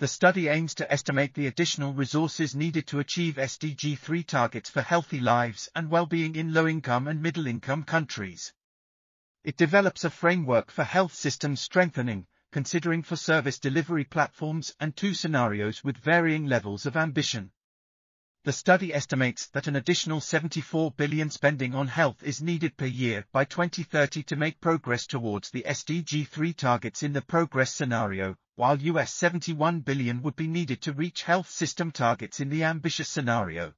The study aims to estimate the additional resources needed to achieve SDG 3 targets for healthy lives and well-being in low-income and middle-income countries. It develops a framework for health systems strengthening, considering for service delivery platforms and two scenarios with varying levels of ambition. The study estimates that an additional 74 billion spending on health is needed per year by 2030 to make progress towards the SDG 3 targets in the progress scenario, while US 71 billion would be needed to reach health system targets in the ambitious scenario.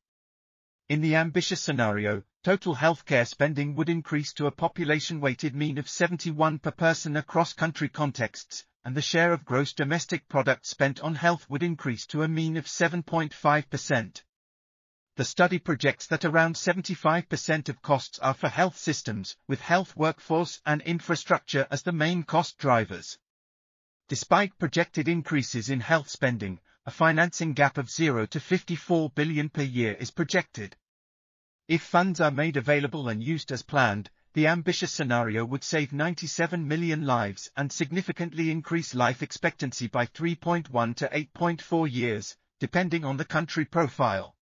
In the ambitious scenario, total healthcare spending would increase to a population-weighted mean of 71 per person across country contexts, and the share of gross domestic product spent on health would increase to a mean of 7.5%. The study projects that around 75% of costs are for health systems, with health workforce and infrastructure as the main cost drivers. Despite projected increases in health spending, a financing gap of 0 to 54 billion per year is projected. If funds are made available and used as planned, the ambitious scenario would save 97 million lives and significantly increase life expectancy by 3.1 to 8.4 years, depending on the country profile.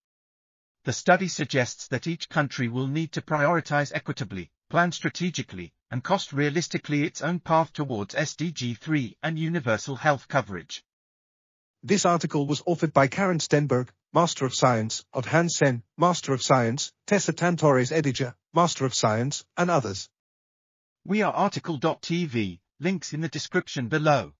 The study suggests that each country will need to prioritize equitably, plan strategically, and cost realistically its own path towards SDG 3 and universal health coverage. This article was authored by Karin Stenberg, Master of Science, Odd Hanssen, Master of Science, Tessa Tan-Torres Edejer, Master of Science, and others. We are RTCL.TV, links in the description below.